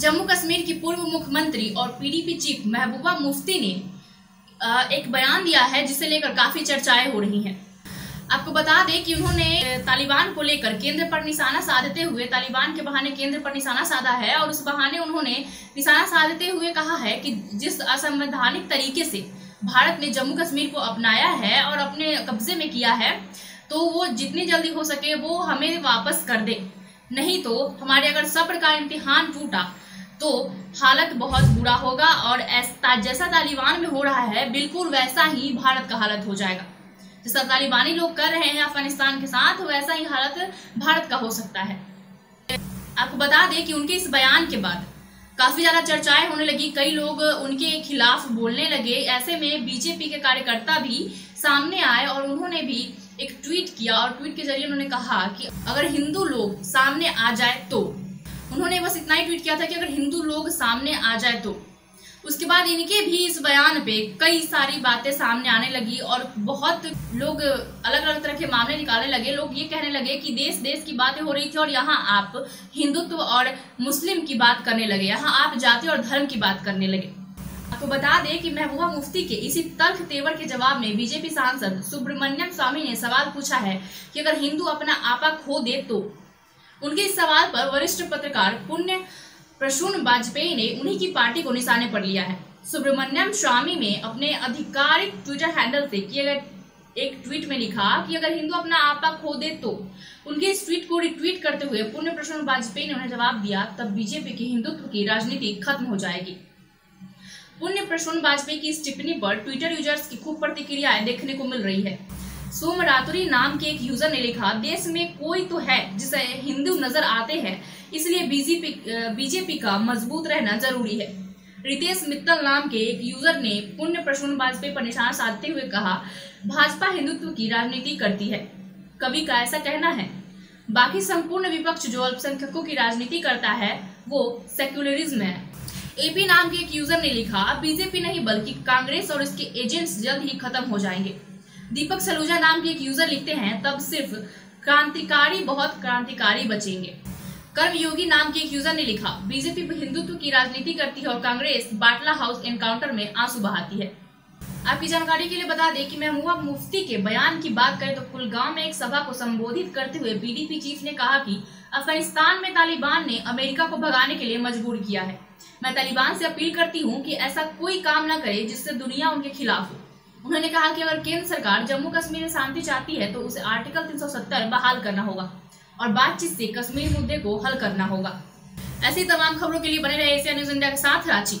जम्मू कश्मीर की पूर्व मुख्यमंत्री और पीडीपी चीफ महबूबा मुफ्ती ने एक बयान दिया है जिसे लेकर काफ़ी चर्चाएँ हो रही हैं। आपको बता दें कि उन्होंने तालिबान को लेकर केंद्र पर निशाना साधते हुए, तालिबान के बहाने केंद्र पर निशाना साधा है और उस बहाने उन्होंने निशाना साधते हुए कहा है कि जिस असंवैधानिक तरीके से भारत ने जम्मू कश्मीर को अपनाया है और अपने कब्जे में किया है तो वो जितनी जल्दी हो सके वो हमें वापस कर दे। नहीं तो हमारे अगर सब्र का इम्तिहान टूटा तो हालत बहुत बुरा होगा और ऐसा, जैसा तालिबान में हो रहा है, बिल्कुल वैसा ही भारत का हालत हो जाएगा। जैसा तालिबानी लोग कर रहे हैं अफ़गानिस्तान के साथ, वैसा ही हालत भारत का हो सकता है। आपको बता दें कि उनके इस बयान के बाद काफ़ी ज़्यादा चर्चाएँ होने लगी। कई लोग उनके खिलाफ बोलने लगे। ऐसे में बीजेपी के कार्यकर्ता भी सामने आए और उन्होंने भी एक ट्वीट किया और ट्वीट के ज़रिए उन्होंने कहा कि अगर हिंदू लोग सामने आ जाए तो। उन्होंने बस इतना ही ट्वीट किया था कि अगर हिंदू लोग सामने आ जाए तो। उसके बाद इनके भी इस बयान पे कई सारी बातें सामने आने लगी और बहुत लोग अलग अलग तरह के मामले निकालने लगे। लोग ये कहने लगे कि देश देश की बातें हो रही थी और यहाँ आप हिंदुत्व और मुस्लिम की बात करने लगे, यहाँ आप जाति और धर्म की बात करने लगे। आपको बता दें कि महबूबा मुफ्ती के इसी तर्क तेवर के जवाब में बीजेपी सांसद सुब्रमण्यम स्वामी ने सवाल पूछा है कि अगर हिंदू अपना आपा खो दे तो? उनके इस सवाल पर वरिष्ठ पत्रकार पुण्य प्रसून वाजपेयी ने उन्हीं की पार्टी को निशाने पर लिया है। सुब्रमण्यम स्वामी ने अपने आधिकारिक ट्विटर हैंडल से किए गए एक ट्वीट में लिखा कि अगर हिंदू अपना आपा खो दे तो? उनके इस ट्वीट को रिट्वीट करते हुए पुण्य प्रसून वाजपेयी ने उन्हें जवाब दिया, तब बीजेपी की हिंदुत्व की राजनीति खत्म हो जाएगी। पुण्य प्रसून वाजपेयी की इस टिप्पणी पर ट्विटर यूज़र्स की खूब प्रतिक्रियाएँ देखने को मिल रही है। सोम रातुरी नाम के एक यूज़र ने लिखा, देश में कोई तो है जिसे हिंदू नज़र आते हैं, इसलिए बीजेपी बीजेपी का मज़बूत रहना ज़रूरी है। रितेश मित्तल नाम के एक यूज़र ने पुण्य प्रसून वाजपेयी पर निशाना साधते हुए कहा, भाजपा हिंदुत्व की राजनीति करती है। कवि का ऐसा कहना है, बाकी संपूर्ण विपक्ष जो अल्पसंख्यकों की राजनीति करता है, वो सेक्युलरिज्म है। एपी नाम के एक यूज़र ने लिखा बीजेपी नहीं, बल्कि कांग्रेस और इसके एजेंट्स जल्द ही खत्म हो जाएँगे। दीपक सलूजा नाम के एक यूज़र लिखते हैं, तब सिर्फ़ क्रांतिकारी, बहुत क्रांतिकारी बचेंगे। कर्म योगी नाम के एक यूज़र ने लिखा, बीजेपी हिंदुत्व की राजनीति करती है और कांग्रेस बाटला हाउस एनकाउंटर में आँसू बहाती है। आपकी जानकारी के लिए बता दें कि महबूबा मुफ्ती के बयान की बात करें तो कुलगांव में एक सभा को संबोधित करते हुए बीडीपी चीफ ने कहा कि अफ़गानिस्तान में तालिबान ने अमेरिका को भगाने के लिए मजबूर किया है। मैं तालिबान से अपील करती हूँ कि ऐसा कोई काम न करे जिससे दुनिया उनके खिलाफ हो। उन्होंने कहा कि अगर केंद्र सरकार जम्मू कश्मीर में शांति चाहती है तो उसे आर्टिकल 370 बहाल करना होगा और बातचीत से कश्मीर मुद्दे को हल करना होगा। ऐसी तमाम खबरों के लिए बने रहे एशिया न्यूज़ इंडिया के साथ, रांची।